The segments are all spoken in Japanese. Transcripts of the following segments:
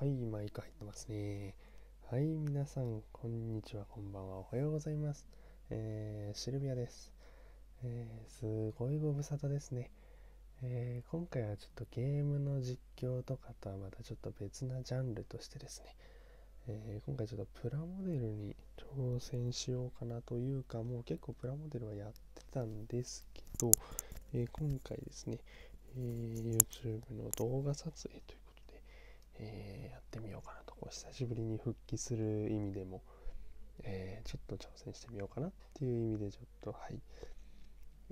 はい、マイク入ってますね。はい、皆さん、こんにちは、こんばんは、おはようございます。えー、シルビアです。えー、すごいご無沙汰ですね。えー、今回はちょっとゲームの実況とかとはまたちょっと別なジャンルとしてですね、えー今回ちょっとプラモデルに挑戦しようかなというか、もう結構プラモデルはやってたんですけど、えー今回ですね、えー YouTube の動画撮影というえー、やってみようかなと。こう久しぶりに復帰する意味でも、えー、ちょっと挑戦してみようかなっていう意味でちょっとはい、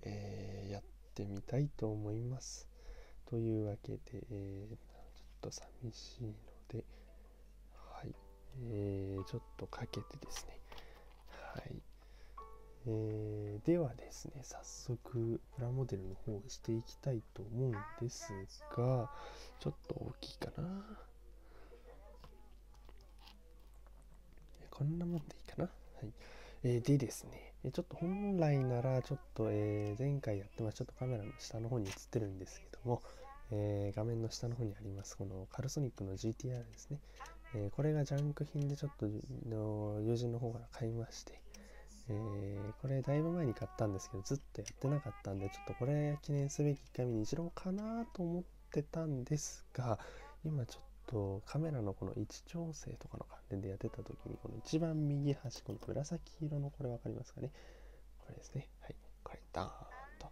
えー、やってみたいと思います。というわけで、え、ちょっと寂しいのではい、えー、ちょっとかけてですね。はい。えー、ではですね早速プラモデルの方をしていきたいと思うんですがちょっと大きいかな。こんなもんでいいかな？はい。えー、でですね、ちょっと本来なら、ちょっと、えー、前回やってます、ちょっとカメラの下の方に映ってるんですけども、えー、画面の下の方にあります、このカルソニックの GTR ですね。えこれがジャンク品でちょっとの友人の方から買いまして、えこれだいぶ前に買ったんですけど、ずっとやってなかったんで、ちょっとこれ記念すべき1回目に一郎かなと思ってたんですが、今ちょっとカメラのこの位置調整とかの関連でやってた時にこの一番右端この紫色のこれ分かりますかね？これですね。はい。これダーンと。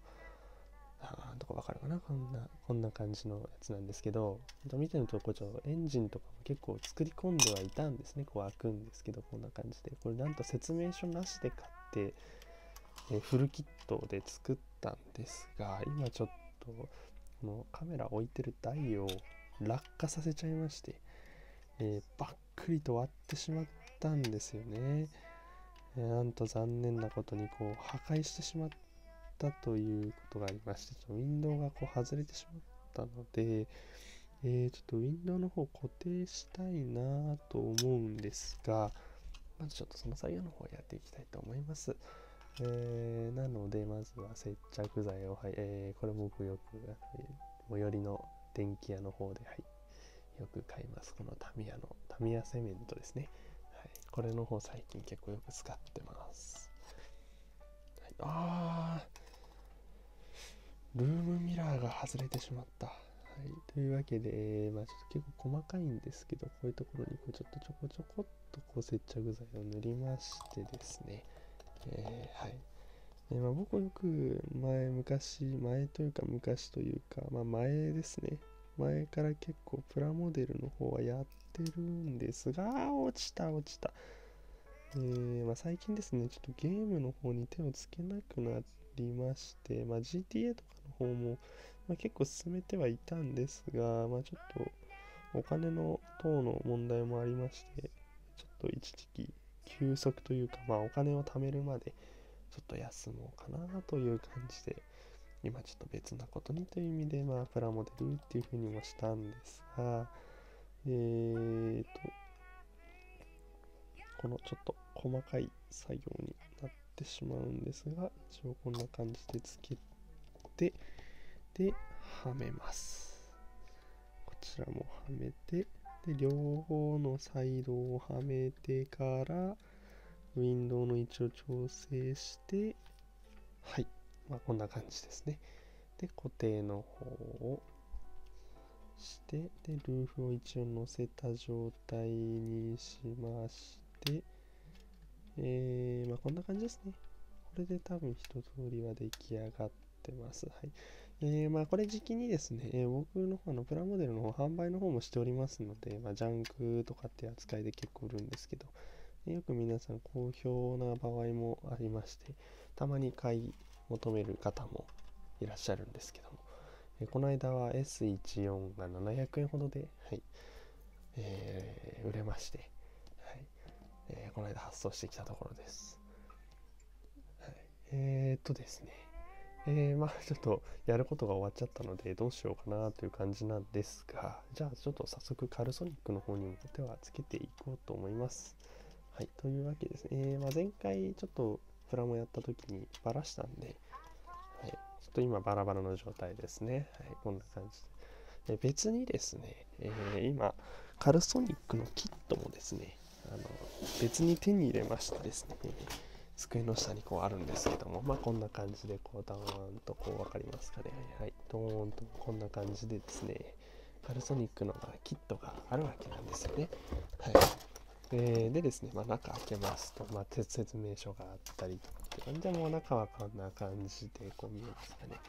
ダーンとか分かるかな？こんなこんな感じのやつなんですけど見てるとこちょエンジンとかも結構作り込んではいたんですね。こう開くんですけどこんな感じで。これなんと説明書なしで買ってえフルキットで作ったんですが今ちょっとこのカメラ置いてる台を落下させちゃいまして、えー、ばっくりと割ってしまったんですよね。なんと残念なことにこう破壊してしまったということがありまして、ウィンドウがこう外れてしまったので、えー、ちょっとウィンドウの方固定したいなと思うんですが、まずちょっとその作業の方やっていきたいと思います。えー、なので、まずは接着剤を、はいえー、これも僕よく、最寄りの電気屋の方で、はい、よく買います。このタミヤの、タミヤセメントですね。はい、これの方最近結構よく使ってます。はい、あー、ルームミラーが外れてしまった。はい、というわけで、まあ、ちょっと結構細かいんですけど、こういうところにこうちょっとちょこちょこっとこう接着剤を塗りましてですね、えー、はい。えまあ、僕はよく前、昔、前というか昔というか、まあ、前ですね。前から結構プラモデルの方はやってるんですが、落ちた落ちた。えー、まあ、最近ですね、ちょっとゲームの方に手をつけなくなりまして、まあ、GTA とかの方も、ま、結構進めてはいたんですが、まあ、ちょっとお金の等の問題もありまして、ちょっと一時期休息というか、まあ、お金を貯めるまで、ちょっと休もうかなという感じで、今ちょっと別なことにという意味で、まあ、プラモデルっていうふうにもしたんですが、えーと、このちょっと細かい作業になってしまうんですが、一応こんな感じでつけて、で、はめます。こちらもはめて、で、両方のサイドをはめてから、ウィンドウの位置を調整して、はい。まあ、こんな感じですね。で、固定の方をして、で、ルーフを一応乗せた状態にしまして、えー、まあ、こんな感じですね。これで多分一通りは出来上がってます。はい。えー、まあ、これ時期にですね、えー、僕の方のプラモデルの方、販売の方もしておりますので、まあ、ジャンクとかって扱いで結構売るんですけど、よく皆さん好評な場合もありまして、たまに買い求める方もいらっしゃるんですけども、えこの間は S14 が700円ほどで、はいえー、売れまして、はいえー、この間発送してきたところです。はい、えー、っとですね、えー、まあ ちょっとやることが終わっちゃったのでどうしようかなという感じなんですが、じゃあちょっと早速カルソニックの方にも手はつけていこうと思います。はい、というわけですね。えー、まあ、前回ちょっとプラモやった時にバラしたんで、はい、ちょっと今バラバラの状態ですね。はい、こんな感じで。別にですね、えー、今、カルソニックのキットもですね、あの別に手に入れましてですね、机の下にこうあるんですけども、まあこんな感じでこうダーンとこう分かりますかね。はい、ドーンとこんな感じでですね、カルソニックのキットがあるわけなんですよね。はい。えー、でですね、まあ、中開けますと、まあ、説明書があったりとかでも中はこんな感じでこう見えますかね。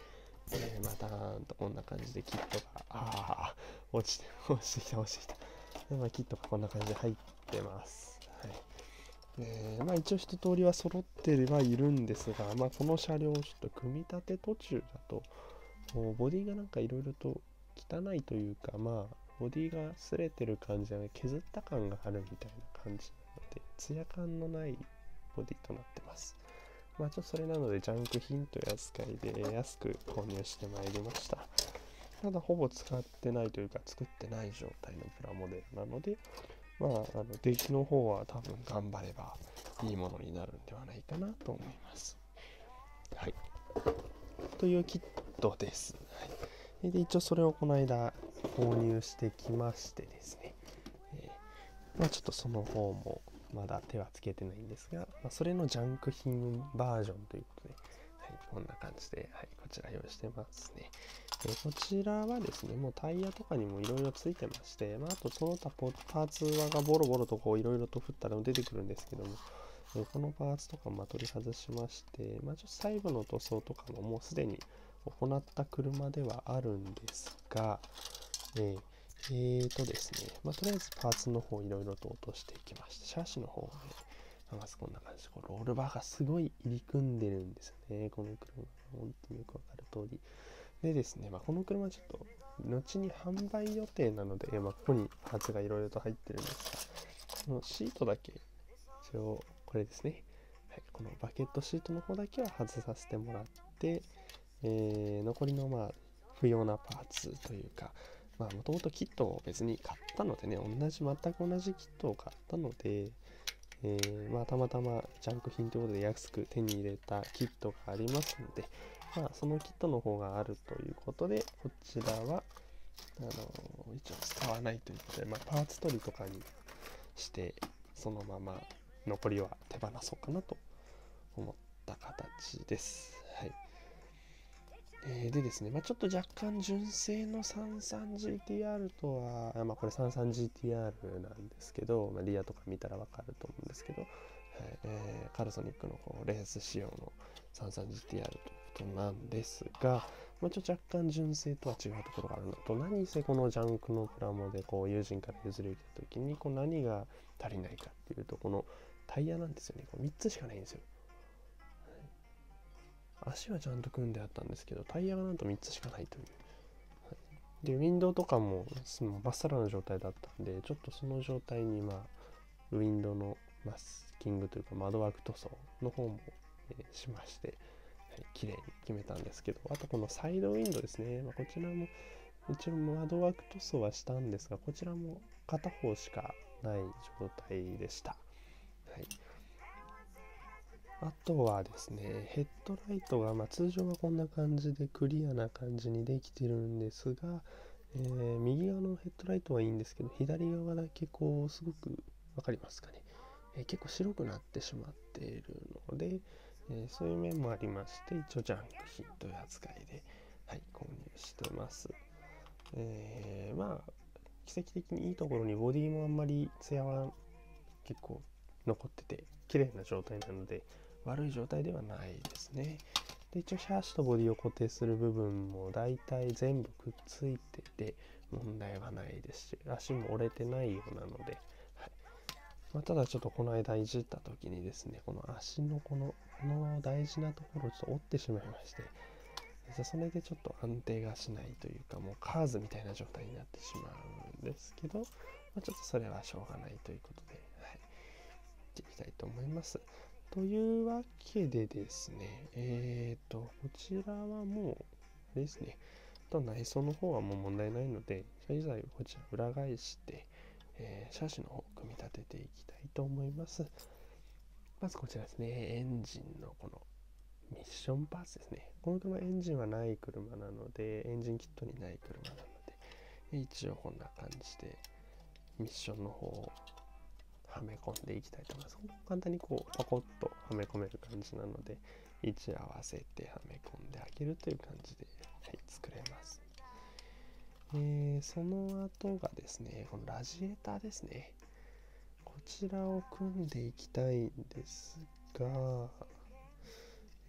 えー、またーんとこんな感じでキットが、ああ、落ちて、落ちてきた、落ちてきた。でまあ、キットがこんな感じで入ってます。はい。えー、まあ一応一通りは揃ってはいるんですが、まあこの車両ちょっと組み立て途中だと、ボディがなんかいろいろと汚いというか、まあボディが擦れてる感じで削った感があるみたいな感じなので、ツヤ感のないボディとなってます。まあちょっとそれなのでジャンク品という扱いで安く購入してまいりました。ただほぼ使ってないというか作ってない状態のプラモデルなので、まあ、あの出来の方は多分頑張ればいいものになるんではないかなと思います。はい。というキットです。はい、で一応それをこの間購入してきましてですね、えー、まあ、ちょっとその方もまだ手はつけてないんですが、まあ、それのジャンク品バージョンということで、はい、こんな感じで、はい、こちら用意してますね。えこちらはですね、もうタイヤとかにもいろいろついてまして、まあ、あとその他パーツがボロボロとこういろいろと振ったら出てくるんですけども、このパーツとかも取り外しまして、まあ、ちょっと細部の塗装とかももうすでに行った車ではあるんですが、えー、えー、とですね、まあ、とりあえずパーツの方いろいろと落としていきまして、シャーシの方がね、まずこんな感じで、こロールバーがすごい入り組んでるんですよね、この車。本当によくわかる通り。でですね、まあ、この車ちょっと、後に販売予定なので、まあ、ここにパーツがいろいろと入ってるんですが、このシートだけ、一応、これですね、はい、このバケットシートの方だけは外させてもらって、えー、残りのまあ不要なパーツというか、まあもともとキットを別に買ったのでね、同じ、全く同じキットを買ったので、えー、まあたまたまジャンク品ということで安く手に入れたキットがありますので、まあ、そのキットの方があるということで、こちらは、あの一応使わないということで、まあ、パーツ取りとかにして、そのまま残りは手放そうかなと思った形です。えー、でですね、まあ、ちょっと若干純正の 33GTR とは、まあ、これ 33GTR なんですけど、まあ、リアとか見たらわかると思うんですけど、はいえー、カルソニックのこうレース仕様の 33GTR ということなんですが、まあ、ちょっと若干純正とは違うところがあるのと、何せこのジャンクのプラモでこう友人から譲り受けた時にこう何が足りないかっていうと、このタイヤなんですよね。こう3つしかないんですよ。足はちゃんと組んであったんですけど、タイヤがなんと3つしかないという。はい、で、ウィンドウとかもそのまっさらな状態だったんで、ちょっとその状態に、まあ、ウィンドウのマスキングというか窓枠塗装の方も、えー、しまして、はい、綺麗に決めたんですけど、あとこのサイドウィンドウですね。まあ、こちらも、一応窓枠塗装はしたんですが、こちらも片方しかない状態でした。はい。あとはですね、ヘッドライトが、まあ、通常はこんな感じでクリアな感じにできてるんですが、えー、右側のヘッドライトはいいんですけど、左側だけこう、すごく分かりますかね、えー、結構白くなってしまっているので、えー、そういう面もありまして、一応ジャンク品という扱いで、はい、購入してます。え、まあ、奇跡的にいいところにボディもあんまりツヤは結構残ってて、綺麗な状態なので、悪い状態ではないですね。で一応シャーシとボディを固定する部分も大体全部くっついてて問題はないですし足も折れてないようなので、はいまあ、ただちょっとこの間いじった時にですねこの足のこのこの大事なところをちょっと折ってしまいましてそれでちょっと安定がしないというかもうカーズみたいな状態になってしまうんですけど、まあ、ちょっとそれはしょうがないということで、はい、いっていきたいと思います。というわけでですね、えっ、ー、と、こちらはもう、あれですね、と内装の方はもう問題ないので、車自体をこちら裏返して、えー、車種の方を組み立てていきたいと思います。まずこちらですね、エンジンのこのミッションパーツですね。この車エンジンはない車なので、エンジンキットにない車なので、一応こんな感じで、ミッションの方をはめ込んでいきたいと思います。簡単にこうパコッとはめ込める感じなので位置合わせてはめ込んであげるという感じで、はい、作れます。えー、その後がですね、このラジエーターですね。こちらを組んでいきたいんですが、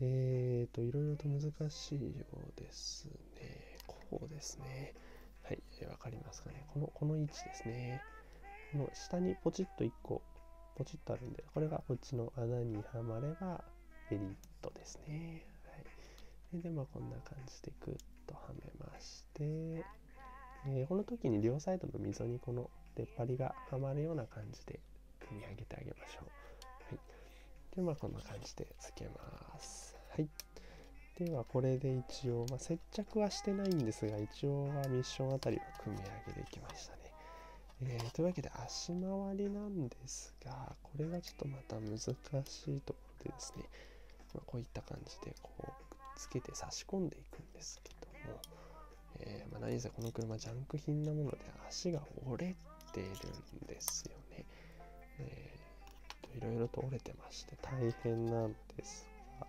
えーと、いろいろと難しいようですね。こうですね。はい、わ、かりますかね。この、この位置ですね。の下にポチッと1個、ポチッとあるんで、これがこっちの穴にはまれば、エリットですね。はい。で、まあ、こんな感じでグッとはめまして、えー、この時に両サイドの溝にこの出っ張りがはまるような感じで組み上げてあげましょう。はい。で、まあ、こんな感じでつけます。はい。では、これで一応、まあ、接着はしてないんですが、一応はミッションあたりは組み上げできましたね。えー、というわけで、足回りなんですが、これがちょっとまた難しいところでですね、まあ、こういった感じで、こう、くっつけて差し込んでいくんですけども、えー、まあ、何せこの車ジャンク品なもので足が折れてるんですよね。えー、いろいろと折れてまして大変なんですが、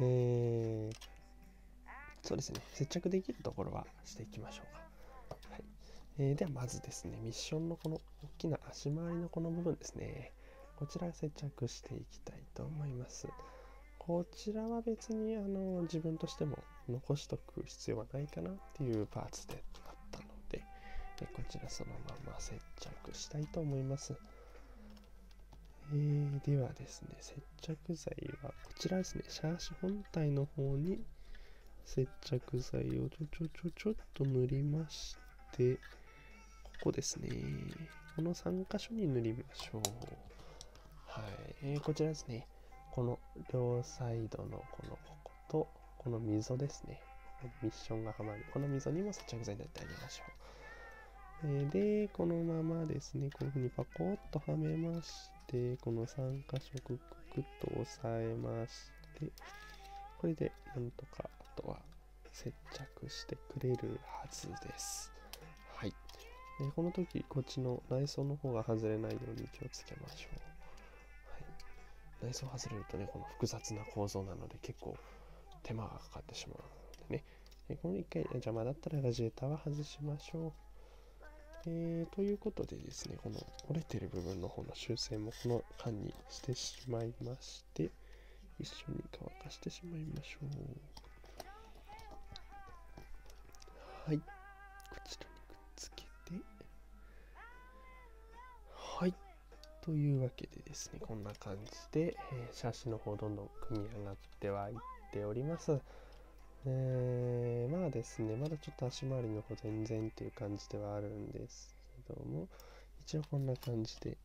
えー、そうですね、接着できるところはしていきましょうか。えー、ではまずですね、ミッションのこの大きな足回りのこの部分ですね、こちら接着していきたいと思います。こちらは別にあの自分としても残しとく必要はないかなっていうパーツであったので、こちらそのまま接着したいと思います。えー、ではですね、接着剤はこちらですね、シャーシ本体の方に接着剤をちょちょちょちょっと塗りまして、こですね、この3箇所に塗りましょう。はい、えー、こちらですね、この両サイドのこのここと、この溝ですね。ミッションがはまる。この溝にも接着剤塗ってあげましょう。えー、で、このままですね、こういうふうにパコッとはめまして、この3箇所クックッと押さえまして、これでなんとかあとは接着してくれるはずです。はい。でこの時、こっちの内装の方が外れないように気をつけましょう。はい内装外れるとね、この複雑な構造なので結構手間がかかってしまうのでね。えこの1回邪魔だったらラジエーターは外しましょう。えー、ということでですね、この折れてる部分の方の修正もこの間にしてしまいまして、一緒に乾かしてしまいましょう。はい。こちらというわけでですね、こんな感じで、えー、シャシの方どんどん組み上がってはいっております。えー、まあですね、まだちょっと足回りの方全然っていう感じではあるんですけども、一応こんな感じで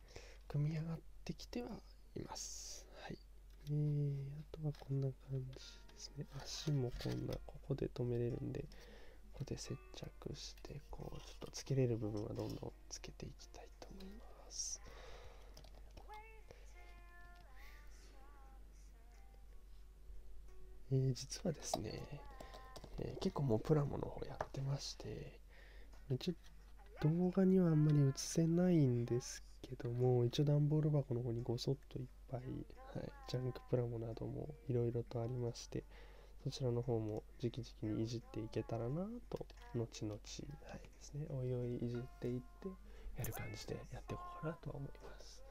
組み上がってきてはいます。はい。えー、あとはこんな感じですね。足もこんな、ここで止めれるんで、ここで接着して、こう、ちょっとつけれる部分はどんどんつけていきたいえー、実はですね、えー、結構もうプラモの方やってまして、一応動画にはあんまり映せないんですけども、一応段ボール箱の方にごそっといっぱい、はい、ジャンクプラモなどもいろいろとありまして、そちらの方も直々にいじっていけたらなと、後々、はいですね、おいおいいじっていって、やる感じでやっていこうかなとは思います。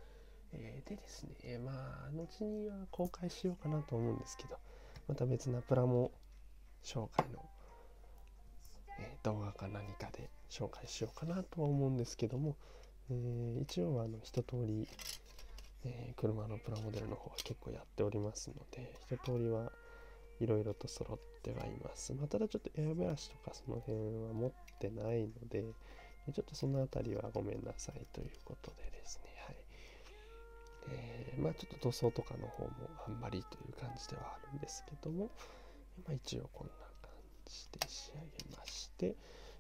えー、でですね、まあ、後には公開しようかなと思うんですけど、また別なプラモ紹介の、えー、動画か何かで紹介しようかなとは思うんですけども、えー、一応はあの一通り、えー、車のプラモデルの方は結構やっておりますので一通りはいろいろと揃ってはいます。まあ、ただちょっとエアブラシとかその辺は持ってないので、ちょっとその辺りはごめんなさいということでですね、えー、まあちょっと塗装とかの方もあんまりという感じではあるんですけども、まあ、一応こんな感じで仕上げまして、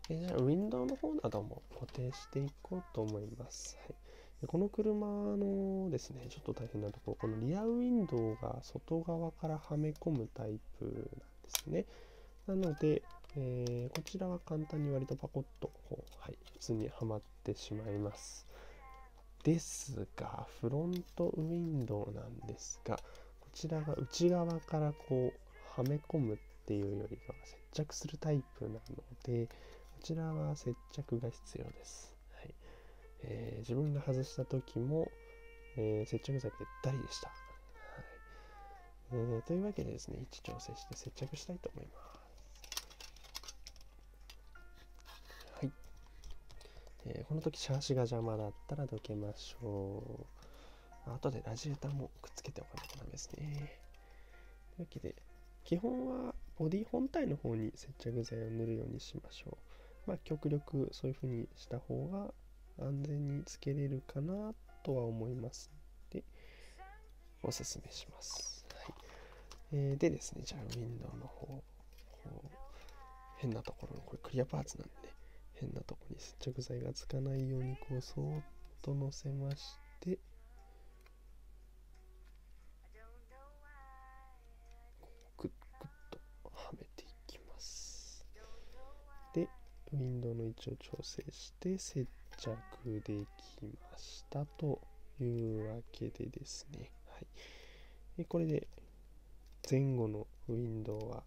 えー、じゃあウィンドウの方なども固定していこうと思います。はいこの車のですね、ちょっと大変なところ、このリアウィンドウが外側からはめ込むタイプなんですね。なので、えー、こちらは簡単に割とパコッとこう、はい、普通にはまってしまいます。ですが、フロントウィンドウなんですが、こちらが内側からこうはめ込むっていうよりかは接着するタイプなので、こちらは接着が必要です。はいえー、自分が外した時も、えー、接着剤べったりでした。はいえー、というわけでですね、位置調整して接着したいと思います。えー、この時シャーシが邪魔だったらどけましょう。後でラジエーターもくっつけておかないとダメですね。というわけで、基本はボディ本体の方に接着剤を塗るようにしましょう。まあ、極力そういう風にした方が安全につけれるかなとは思いますので、おすすめします。はいえー、でですね、じゃあウィンドウの方、変なところのこれクリアパーツなんで、変なとこに接着剤がつかないようにこうそーっとのせましてグッグッとはめていきます。でウィンドウの位置を調整して接着できましたというわけでですね。はい。これで前後のウィンドウは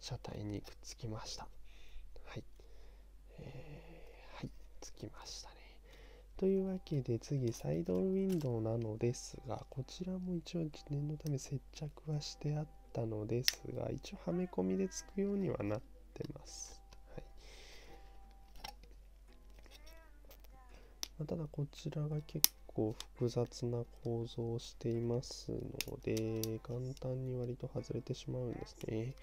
車体にくっつきました。はいつきましたね。というわけで次サイドウィンドウなのですがこちらも一応念のため接着はしてあったのですが一応はめ込みでつくようにはなってます。はいま、ただこちらが結構複雑な構造をしていますので簡単に割と外れてしまうんですね。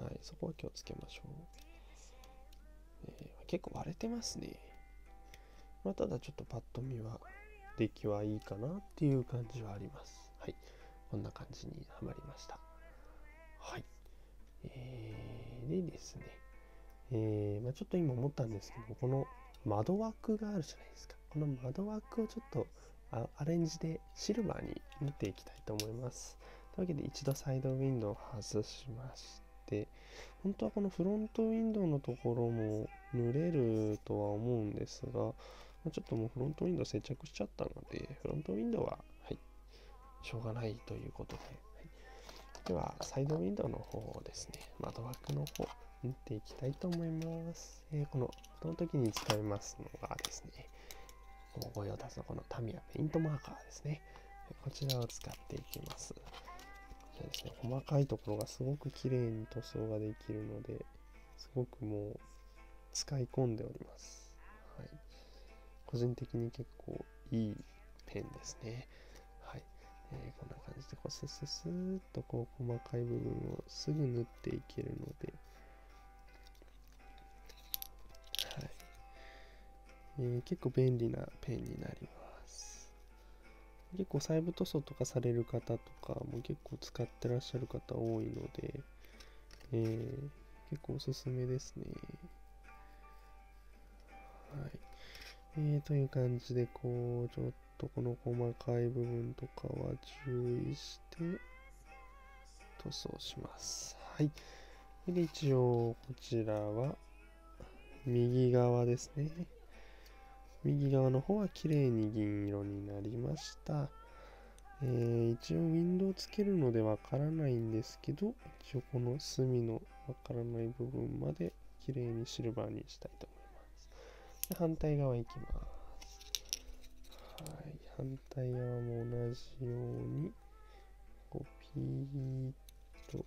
はい、そこは気をつけましょう。えー、結構割れてますね。まあ、ただちょっとパッと見は出来はいいかなっていう感じはあります。はい。こんな感じにはまりました。はい。えー、でですね、えー、まあ、ちょっと今思ったんですけど、この窓枠があるじゃないですか。この窓枠をちょっとアレンジでシルバーに塗っていきたいと思います。というわけで一度サイドウィンドウを外しまして、本当はこのフロントウィンドウのところも塗れるとは思うんですが、ちょっともうフロントウィンドウ接着しちゃったので、フロントウィンドウは、はい、しょうがないということで、では、サイドウィンドウの方ですね、窓枠の方、塗っていきたいと思います。えー、この、この時に使いますのがですね、ご用達のこのタミヤペイントマーカーですね。こちらを使っていきます。こちらですね、細かいところがすごく綺麗に塗装ができるので、すごくもう使い込んでおります。はい。個人的に結構いいペンですね。はい。えー、こんな感じでこうスススーっとこう細かい部分をすぐ塗っていけるので、はい。えー、結構便利なペンになります。結構細部塗装とかされる方とかも結構使ってらっしゃる方多いので、えー、結構おすすめですね。はい。えー、という感じで、こう、ちょっとこの細かい部分とかは注意して、塗装します。はい。で、一応、こちらは、右側ですね。右側の方は綺麗に銀色になりました。えー、一応ウィンドウつけるのでわからないんですけど、一応この隅のわからない部分まで綺麗にシルバーにしたいと思います。反対側行きます。はい、反対側も同じように、こう、ピーッと、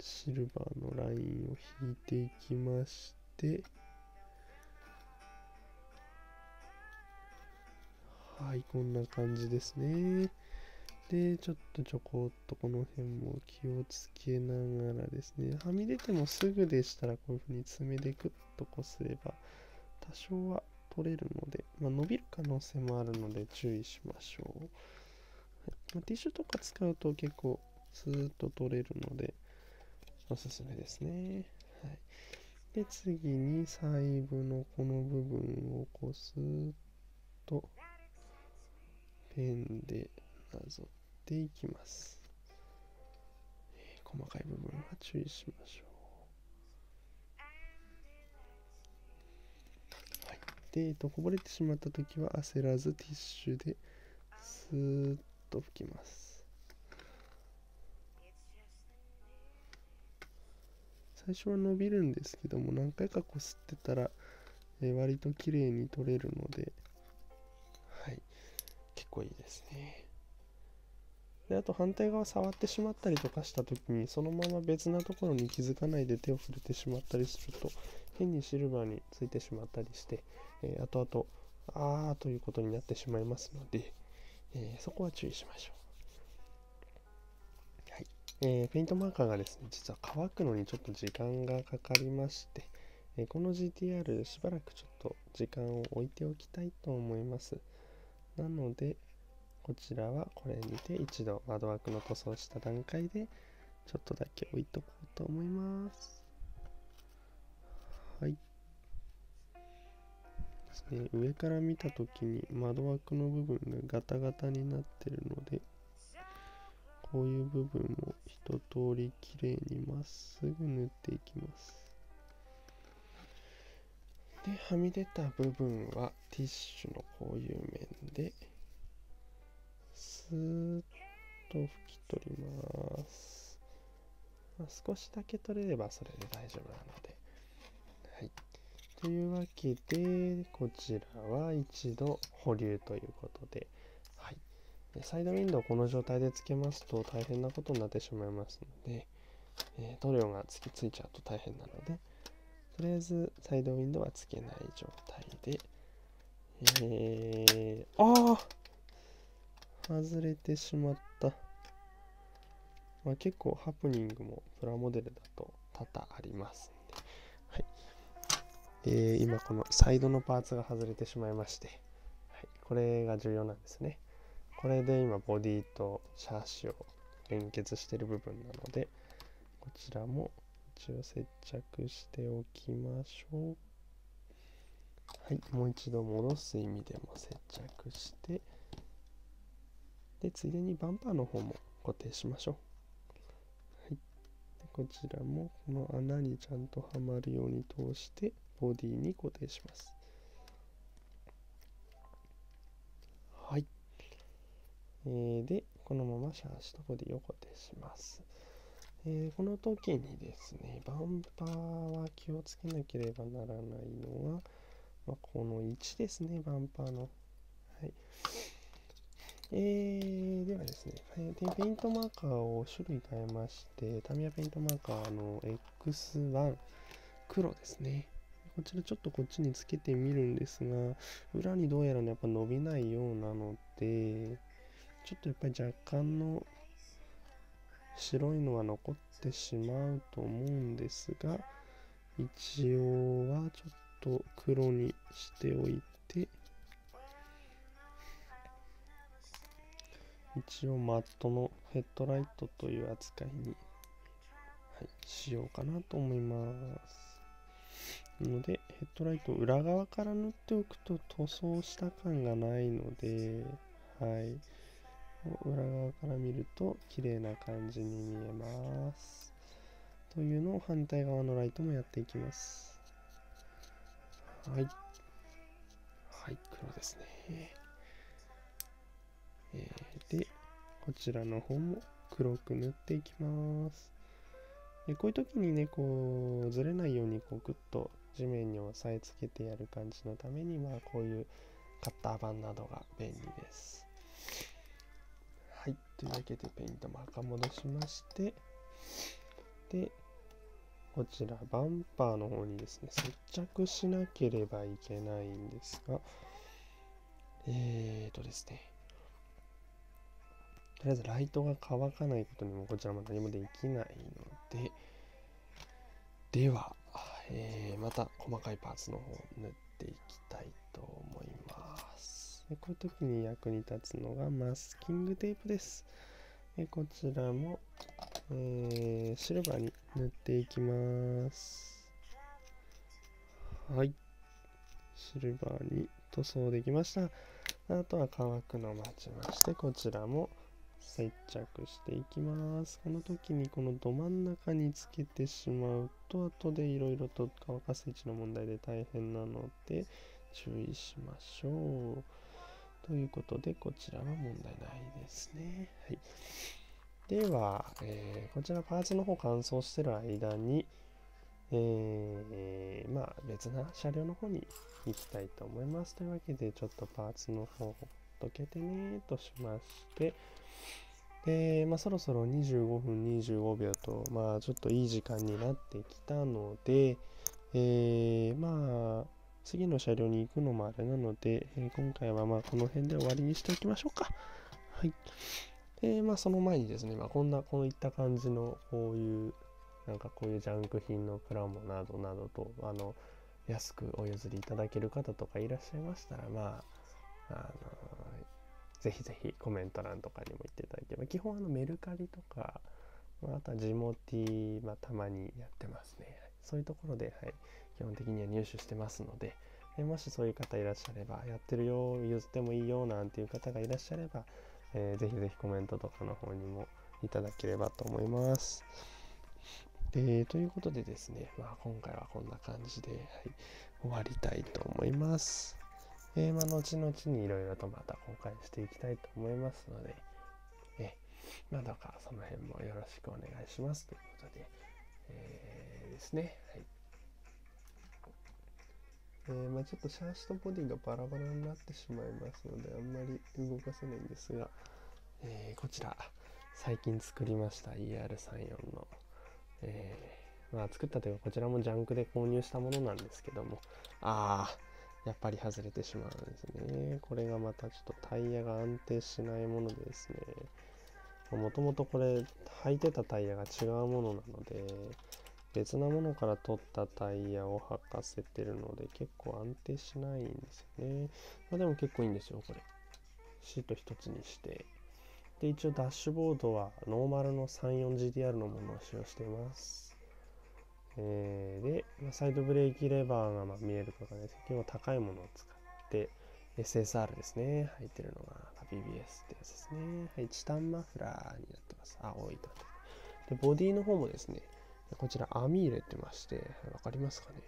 シルバーのラインを引いていきまして、はい、こんな感じですね。で、ちょっとちょこっとこの辺も気をつけながらですね、はみ出てもすぐでしたらこういう風に爪でグッとこすれば多少は取れるので、まあ、伸びる可能性もあるので注意しましょう。まあ、ティッシュとか使うと結構スーッと取れるのでおすすめですね。はい、で、次に細部のこの部分をこうスーッと辺でなぞっていきます、えー、細かい部分は注意しましょう、はい、で、えー、とこぼれてしまった時は焦らずティッシュですーっと拭きます。最初は伸びるんですけども何回かこすってたら、えー、割と綺麗に取れるので結構いいですねであと反対側触ってしまったりとかした時にそのまま別なところに気づかないで手を触れてしまったりすると変にシルバーについてしまったりして、えー、後々あーということになってしまいますので、えー、そこは注意しましょう。はい。えー、ペイントマーカーがですね、実は乾くのにちょっと時間がかかりまして、え、この GTR しばらくちょっと時間を置いておきたいと思います。なので、こちらはこれにて一度窓枠の塗装した段階でちょっとだけ置いとこうと思います。はいです。ね、上から見た時に窓枠の部分がガタガタになってるのでこういう部分も一通りきれいにまっすぐ塗っていきますではみ出た部分はティッシュのこういう面でスーッと拭き取ります、まあ、少しだけ取れればそれで大丈夫なので。はい。というわけで、こちらは一度保留ということで、はい。サイドウィンドウこの状態でつけますと大変なことになってしまいますので、えー、塗料がつきついちゃうと大変なので、とりあえずサイドウィンドウはつけない状態で、えー、ああ外れてしまった。まあ、結構ハプニングもプラモデルだと多々ありますんで。えー、今このサイドのパーツが外れてしまいまして、はい、これが重要なんですね。これで今ボディとシャーシを連結している部分なので、こちらも一応接着しておきましょう。はい、もう一度戻す意味でも接着して、で、ついでにバンパーの方も固定しましょう。はい、でこちらもこの穴にちゃんとはまるように通して、ボディに固定します。はい。えー、で、このままシャーシとボディを固定します。えー、この時にですね、バンパーは気をつけなければならないのは、まあ、この位置ですね、バンパーの。はい。えー、ではですね、ペイントマーカーを種類変えまして、タミヤペイントマーカーの X1 黒ですね。こちらちょっとこっちにつけてみるんですが、裏にどうやらね、やっぱ伸びないようなので、ちょっとやっぱり若干の白いのは残ってしまうと思うんですが、一応はちょっと黒にしておいて、一応マットのヘッドライトという扱いに、はい、しようかなと思います。ので、ヘッドライトを裏側から塗っておくと塗装した感がないので、はい。裏側から見ると綺麗な感じに見えます。というのを反対側のライトもやっていきます。はい。はい、黒ですね。えー、で、こちらの方も黒く塗っていきますで。こういう時にね、こう、ずれないように、こう、ぐっと地面に押さえつけてやる感じのために、まあ、こういうカッター板などが便利です。はい。というわけで、ペイントも赤戻しまして、で、こちら、バンパーの方にですね、接着しなければいけないんですが、えーとですね、とりあえずライトが乾かないことにもこちらも何もできないので、では、えー、また細かいパーツの方を塗っていきたいと思います。でこういう時に役に立つのがマスキングテープですでこちらも、えー、シルバーに塗っていきますはいシルバーに塗装できましたあとは乾くのを待ちましてこちらも接着していきます。この時にこのど真ん中につけてしまうと後でいろいろと乾かす位置の問題で大変なので注意しましょう。ということで、こちらは問題ないですね。はい。では、えー、こちらパーツの方乾燥してる間に、えー、まあ別な車両の方に行きたいと思います。というわけで、ちょっとパーツの方を溶けてねとしまして、で、まあ、そろそろ25分25秒と、まあ、ちょっといい時間になってきたので、えー、まあ、次の車両に行くのもあれなので、えー、今回はまあこの辺で終わりにしておきましょうか。はい。で、まあ、その前にですね、まあ、こんな、こういった感じの、こういう、なんかこういうジャンク品のプラモなどなどと、あの、安くお譲りいただける方とかいらっしゃいましたら、まあ、あのぜひぜひコメント欄とかにも言っていただければ、基本あのメルカリとか、まあ、あとはジモティ、まあ、たまにやってますね。そういうところで、はい、基本的には入手してますので、えもしそういう方いらっしゃれば、やってるよ、譲ってもいいよ、なんていう方がいらっしゃれば、えー、ぜひぜひコメントとかの方にもいただければと思います。で、ということでですね、まあ、今回はこんな感じで、はい、終わりたいと思います。えー、まあ、後々にいろいろとまた公開していきたいと思いますので、えまあ、どうかその辺もよろしくお願いしますということで、えー、ですね。はい。えー、まあ、ちょっとシャーシとボディがバラバラになってしまいますので、あんまり動かせないんですが、えー、こちら、最近作りました ER34 の、えー、まあ、作ったというか、こちらもジャンクで購入したものなんですけども、ああ、やっぱり外れてしまうんですね。これがまたちょっとタイヤが安定しないものでですね、もともとこれ履いてたタイヤが違うものなので、別なものから取ったタイヤを履かせてるので結構安定しないんですよね。まあ、でも結構いいんですよ、これ。シート一つにして。で、一応ダッシュボードはノーマルの 34GTR のものを使用しています。えー、で、サイドブレーキレバーがま見えるとかね、結構高いものを使って、SSR ですね、入ってるのが BBS ってやつですね。はい、チタンマフラーになってます。青いと。で、ボディの方もですね、こちら網入れてまして、わかりますかね？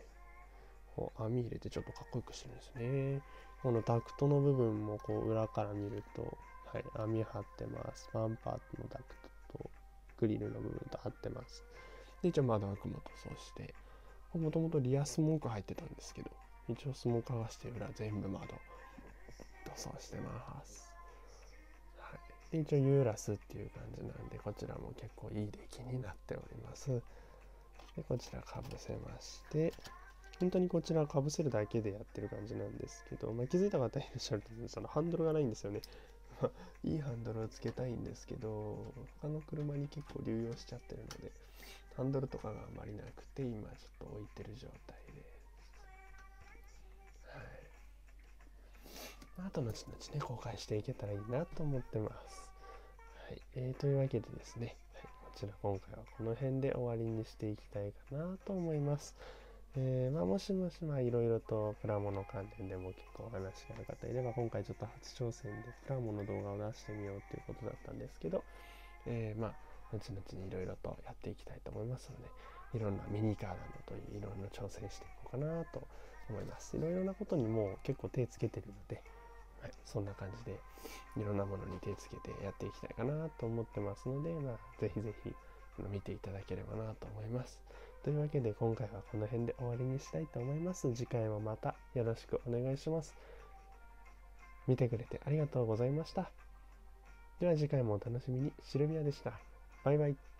こう網入れてちょっとかっこよくしてるんですね。このダクトの部分もこう裏から見ると、はい、網張ってます。ワンパーのダクトとグリルの部分と合ってます。で、一応窓枠も塗装して、もともとリアスモーク入ってたんですけど、一応スモーク剥がして裏全部窓塗装してます。はい。で、一応ユーラスっていう感じなんで、こちらも結構いい出来になっております。で、こちらかぶせまして、本当にこちらかぶせるだけでやってる感じなんですけど、まあ、気づいた方いらっしゃると思うんですけど、ハンドルがないんですよね。いいハンドルをつけたいんですけど、他の車に結構流用しちゃってるので、ハンドルとかがあまりなくて今ちょっと置いてる状態です。はい。あと後々ね、公開していけたらいいなと思ってます。はい。えー、というわけでですね、ちら今回はこの辺で終わりにしていきたいかなと思います。えー、まあ、もしもし、まあ、いろいろとプラモの関連でも結構お話がある方いれば、今回ちょっと初挑戦でプラモの動画を出してみようっていうことだったんですけど、えー、まあ、後々にいろいろとやっていきたいと思いますので、いろんなミニカーなどといういろんな挑戦していこうかなと思います。いろいろなことにも結構手つけてるので、はい、そんな感じでいろんなものに手つけてやっていきたいかなと思ってますので、まあ、ぜひぜひ見ていただければなと思います。というわけで今回はこの辺で終わりにしたいと思います。次回もまたよろしくお願いします。見てくれてありがとうございました。では次回もお楽しみに。シルビアでした。バイバイ。